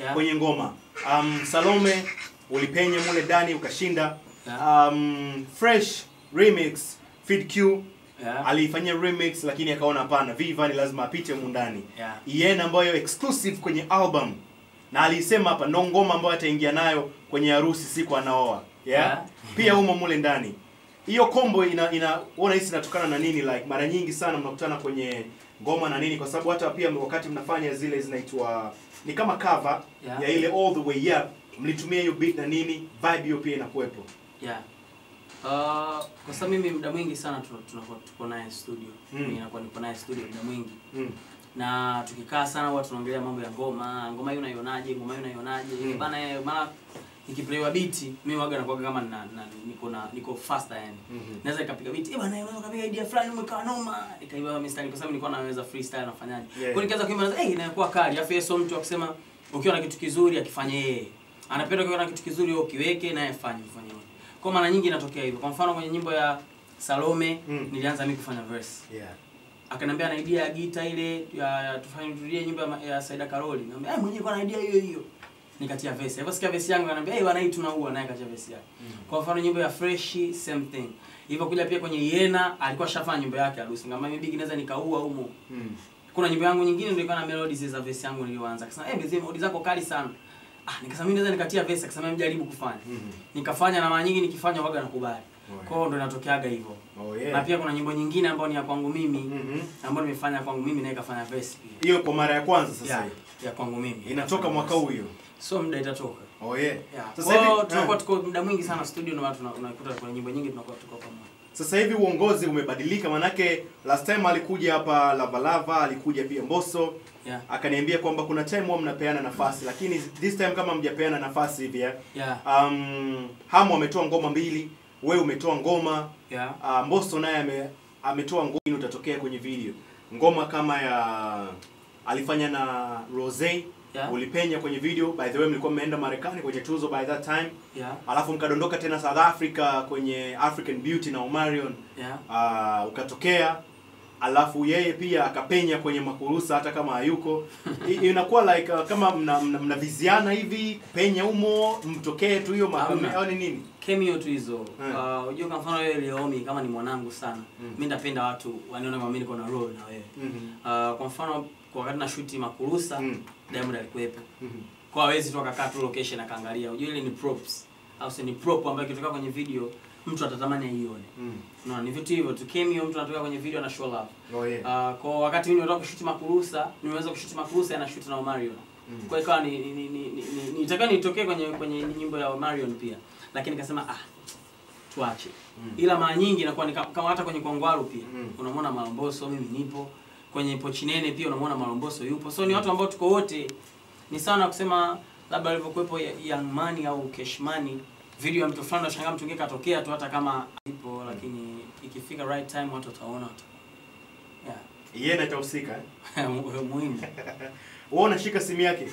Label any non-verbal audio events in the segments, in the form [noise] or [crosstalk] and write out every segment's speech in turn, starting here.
Yeah. kwenye ngoma. Um, Salome ulipenya mule ndani ukashinda. Yeah. Um, Fresh remix Feed Q Yeah. aliifanyia remix lakini akaona hapana, Viva ni lazima apite humu ndani. Yeah. Yen ambayo exclusive kwenye album na alisema hapa ndo ngoma ambayo ataingia nayo kwenye harusi siku anaoa. Yeah? Yeah. Pia humo mule ndani. Hiyo combo ina ina hisi inatokana na nini like mara nyingi sana mnakutana kwenye ngoma na nini kwa sababu hata pia wakati mnafanya zile zinaitwa ni kama cover Yeah. ya ile all the way up mlitumia hiyo beat na nini vibe hiyo pia inakuwepo. Yeah. Uh, kwa sababu mimi muda mwingi sana tunakuwa tuko naye studio. Mm. Mimi nakuwa niko naye studio muda mwingi. Mm. Na tukikaa sana huwa tunaongelea mambo ya ngoma, ngoma hiyo unaionaje, ngoma hiyo unaionaje. Mm. Bana eh, mara nikiplaywa biti mimi waga nakuwa kama na, na niko na niko faster yani. Mhm. Naweza nikapiga beat, eh bana unaweza kapiga idea fulani umekaa noma. Ikaiba mistari kwa sababu nilikuwa naweza freestyle nafanyaje. Yeah. Kwa nikaanza kuimba kuimba eh inakuwa kali. afi yeye mtu akisema ukiwa na kitu kizuri akifanye yeye. Anapenda ukiwa na kitu kizuri wewe ukiweke naye fanye fanye. Kwa mara nyingi inatokea hivyo. Kwa mfano kwenye nyimbo ya Salome Mm. nilianza mimi kufanya verse. Yeah. Akaniambia na idea ya gita ile ya, tufanye turudie nyimbo ya, ya Saida Karoli. naambia "Eh mwenyewe kwa na idea hiyo hiyo." Nikatia verse. Hivyo sikia verse yangu ananiambia, "Hey, wana hii tunaua." Naye katia verse yake. Kwa mfano nyimbo ya Fresh same thing. Hivyo kuja pia kwenye Yena alikuwa shafanya nyimbo yake harusi. Ngama mimi big naweza nikaua humo. Mm. Kuna nyimbo yangu nyingine ndio na melodies za verse yangu niliyoanza. Akasema, "Eh mzee melodies zako kali sana." Ah, nikasema mimi naweza nikatia verse, akasema mjaribu kufanya. Mhm. Nikafanya na mara nyingi nikifanya waga nakubali. Oh, Kwa hiyo ndo inatokeaga hivyo. Oh yeah. Na pia kuna nyimbo nyingine ambayo ni ya kwangu mimi Mhm. ambayo nimefanya kwangu mimi na ikafanya verse pia. Hiyo kwa mara ya kwanza sasa Yeah, ya kwangu mimi. Inatoka mwaka huu hiyo. So muda itatoka. Oh yeah. Yeah. Sasa hivi tunakuwa tuko muda mwingi sana studio na watu unakuta kuna nyimbo nyingi tunakuwa tuko pamoja. Sasa hivi uongozi umebadilika, manake last time alikuja hapa lavalava Lava, alikuja pia mboso Yeah. akaniambia kwamba kuna time huwa mnapeana nafasi, lakini this time kama mjapeana nafasi hivi eh, Yeah. um, Hamu ametoa ngoma mbili, we umetoa ngoma Yeah. uh, Mbosso naye ame, ametoa ngoma utatokea kwenye video, ngoma kama ya alifanya na Rose Yeah. ulipenya kwenye video. By the way, mlikuwa mmeenda Marekani kwenye tuzo by that time, Yeah. alafu mkadondoka tena South Africa kwenye African Beauty na Omarion Yeah. uh, ukatokea alafu yeye pia akapenya kwenye makurusa hata kama hayuko inakuwa like uh, kama mnaviziana mna, mna, hivi penya humo mtokee tu hiyo makame au ni nini kemio tu hizo. Hmm. Uh, unajua kwa mfano wewe Leomi kama ni mwanangu sana. Mm. Mimi napenda watu wanione kama mimi niko na role na wewe. mm -hmm. Uh, kwa mfano kwa wakati na shuti Makurusa, Mm. Diamond alikuwepo. -hmm. Kwa hawezi tu akakaa tu location akaangalia. Unajua ile ni props. Au ni prop ambayo ikitoka kwenye video mtu atatamani aione. Mm. no, ni vitu hivyo tu cameo mtu anatoka kwenye video na show love. Oh, yeah. Uh, kwa wakati mimi nilitoka kushuti Makurusa, nimeweza kushuti Makurusa na shoot na Omarion. Mm. Kwa hiyo ikawa ni ni ni ni, ni, ni nitokee kwenye kwenye nyimbo ya Omarion pia. Lakini nikasema ah tuache. Mm. Ila mara nyingi inakuwa ni kama kama hata kwenye Kwangwaru pia. Mm. Unamwona Malomboso mimi nipo. Kwenye Pochinene pia unamwona Malomboso yupo. So ni watu ambao tuko wote ni sana kusema labda alivyokuwepo Young Money au Cash Money video ya mtu fulani unashangaa mtu mwingine katokea tu hata kama ipo lakini ikifika right time watu wataona tu. Yeah. yeye anachohusika eh? [laughs] muhimu. [laughs] Wewe unashika simu yake?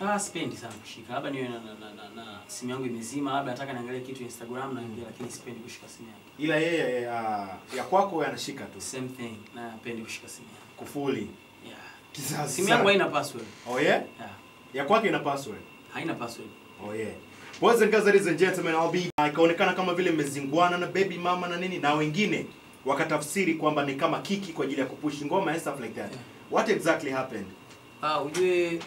Ah spendi sana kushika. Labda niwe na, na, na, na, na simu yangu imezima labda nataka niangalie kitu instagram na ingia lakini sipendi kushika simu yangu ila yeye ya, ya kwako anashika tu. Same thing. Na napendi kushika simu yangu kufuli. Yeah. kizazi simu yangu haina password. Oh yeah? Yeah. ya kwake ina password? Haina password. Oh yeah. Boys and girls, ladies and gentlemen, I'll be ikaonekana kama vile mmezingwana na baby mama na nini na wengine wakatafsiri kwamba ni kama kiki kwa ajili ya kupush ngoma and stuff like that. What exactly happened? ah ujue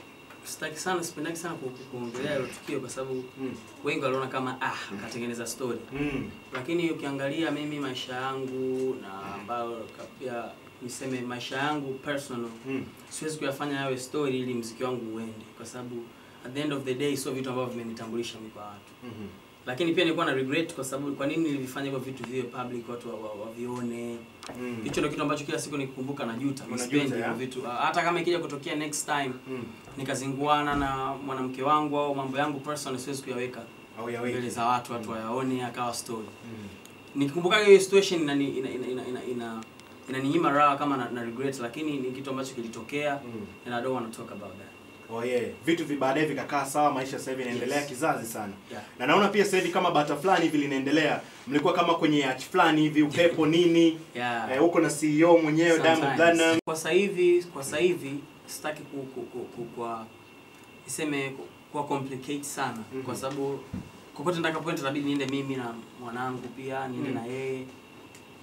sitaki sana sipendaki sana ku- ku- kuongelea hilo tukio kwa sababu Mm. wengi waliona kama ah katengeneza story Mm. lakini ukiangalia mimi maisha yangu na ambayo pia niseme maisha yangu personal Mm. siwezi kuyafanya yawe story ili mziki wangu uende kwa sababu at the end of the day sio vitu ambavyo vimenitambulisha mimi kwa watu mm -hmm. lakini pia nilikuwa na regret kwa sababu kwa nini nilifanya hivyo vitu viwe public watu wa- wa- wavione Mm. hicho ndio kitu ambacho kila siku nikikumbuka najuta nisipendi hivyo vitu hata kama ikija kutokea next time Mm. nikazinguana na mwanamke wangu au mambo yangu personal siwezi kuyaweka mbele za watu watu mm. wayaone akawa story Mm. nikikumbuka hiyo situation inani ina ina ina ina, ina inaninyima raha kama na, na regret lakini ni kitu ambacho kilitokea Mm. and I don't want to talk about that. Oh yeah. Vitu vibaadaye vikakaa sawa, maisha sasa hivi inaendelea Yes. kizazi sana. Yeah. Na naona pia sasa hivi kama bata fulani hivi linaendelea. Mlikuwa kama kwenye arch fulani hivi upepo [laughs] nini? Yeah. Eh, huko na CEO mwenyewe Diamond. Platnumz. Kwa sasa hivi kwa sasa hivi sitaki ku, ku, ku, ku, kwa iseme kwa complicate sana mm -hmm. kwa sababu kokote nitakapoenda itabidi niende mimi na mwanangu pia niende Mm. na yeye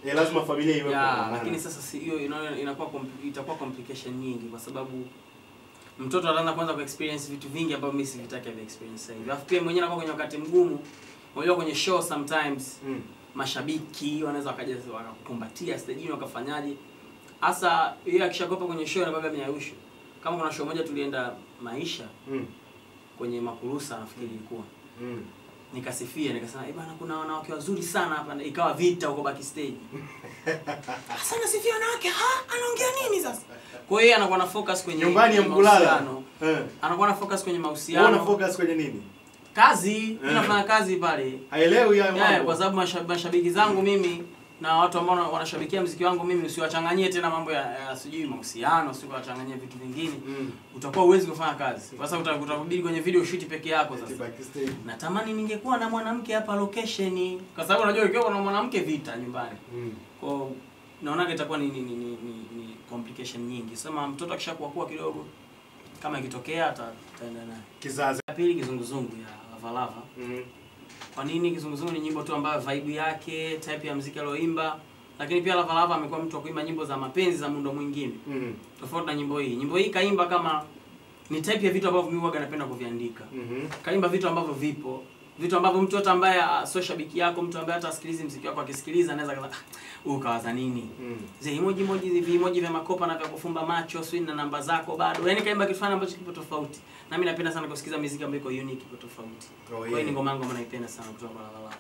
Eh, lazima familia iwe kwa lakini sasa hiyo inakuwa itakuwa complication nyingi kwa sababu mtoto ataanza kwanza ku experience vitu vingi ambavyo mimi sivitaki ave experience sasa hivi. Alafu pia mwenyewe anakuwa kwenye wakati mgumu. Unajua kwenye show sometimes Mm. mashabiki wanaweza wakaja wakakumbatia stage wakafanyaje. Hasa yeye akishakopa kwenye show anakuwa miayusho. Kama kuna show moja tulienda maisha Mm. kwenye Makurusa nafikiri ilikuwa. Mm. Nikasifia nikasema eh bana kuna wanawake wazuri sana hapa ikawa vita huko backstage. [laughs] Sasa nasifia wanawake, ha anaongea nini sasa? Kwa hiyo anakuwa na focus kwenye Nyumbani ya mkulala. Eh. Anakuwa na focus kwenye mahusiano ana focus kwenye nini? Kazi, Eh. mimi nafanya kazi pale. Haelewi hayo mambo. kwa sababu mashabiki zangu mimi na watu ambao wanashabikia mziki wangu mimi usiwachanganyie tena mambo ya, ya sijui mahusiano, sio kuwachanganyia vitu vingine. Mm. Utakuwa uwezi kufanya kazi. Kwa sababu uta- utakubidi kwenye video shoot peke yako sasa. Natamani ningekuwa na mwanamke hapa location kwa sababu unajua ukiwa kuna mwanamke vita nyumbani. Mm. Kwa naona itakuwa ni ni, ni, ni, ni, ni complication nyingi. Sema mtoto akishakuwa kuwa kidogo kama ikitokea ata- ataenda naye. Kizazi. Pili kizunguzungu ya Lava Lava. Mm. Kwa nini kizunguzungu ni nyimbo tu ambayo vibe yake, type ya muziki alioimba, lakini pia Lava Lava amekuwa mtu wa kuimba nyimbo za mapenzi za muundo mwingine. Mm. Tofauti na nyimbo hii. Nyimbo hii kaimba kama ni type ya vitu ambavyo mimi huwa napenda kuviandika. mm -hmm. Kaimba vitu ambavyo vipo, vitu ambavyo mtu hata ambaye ah, sio shabiki yako, mtu ambaye hata asikilizi mziki wako akisikiliza anaweza kaza huyu kawaza nini? Mm. Zile emoji emoji hivi emoji vya makopa na vya kufumba macho, sio na namba zako bado. Yaani kaimba kitu fulani ambacho kipo tofauti. Na mimi napenda sana kusikiza muziki ambayo iko unique, iko tofauti. Oh, Kwa hiyo ni ngoma yangu ambayo naipenda sana kutoka kwa la Lava.